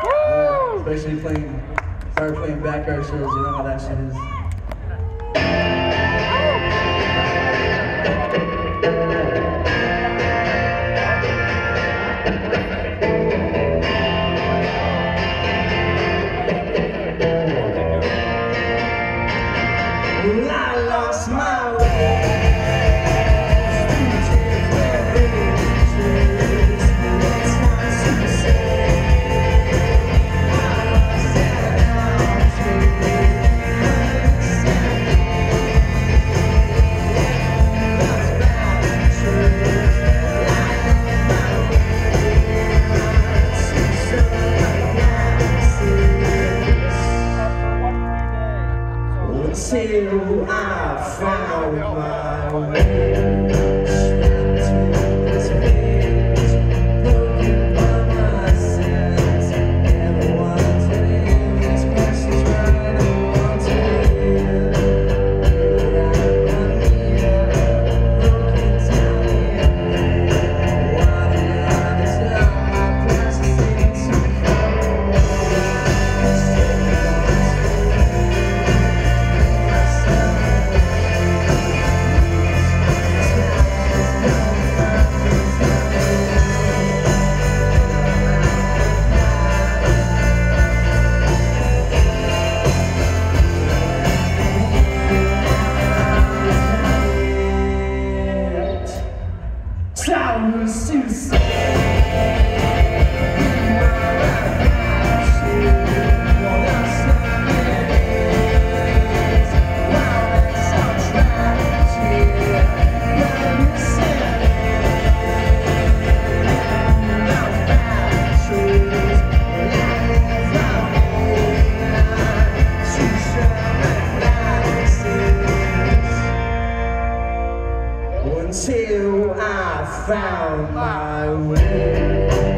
Uh, especially playing, started playing backyard shows, you know how that shit is. Way. Towers to Until I found my way.